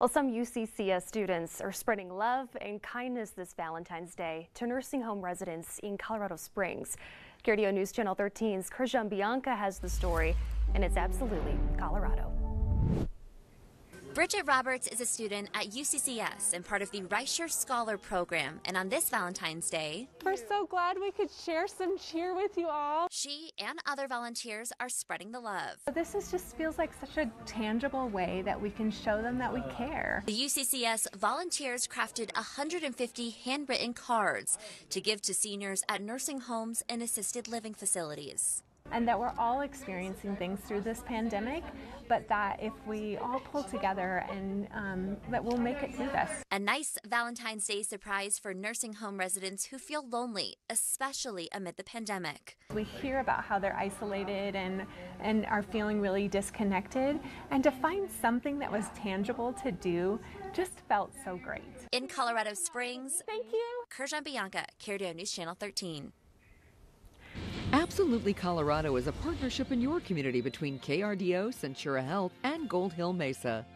Well, some UCCS students are spreading love and kindness this Valentine's Day to nursing home residents in Colorado Springs. KRDO News Channel 13's Kerjan Bianca has the story, and it's absolutely Colorado. Bridget Roberts is a student at UCCS and part of the Reisher Scholar Program. And on this Valentine's Day, we're so glad we could share some cheer with you all. She and other volunteers are spreading the love. This is just feels like such a tangible way that we can show them that we care. The UCCS volunteers crafted 150 handwritten cards to give to seniors at nursing homes and assisted living facilities and that we're all experiencing things through this pandemic, but that if we all pull together and um, that we'll make it through this. A nice Valentine's Day surprise for nursing home residents who feel lonely, especially amid the pandemic. We hear about how they're isolated and, and are feeling really disconnected, and to find something that was tangible to do just felt so great. In Colorado Springs, thank you. Kerjan Bianca, KRDO News Channel 13. Absolutely Colorado is a partnership in your community between KRDO, Centura Health, and Gold Hill Mesa.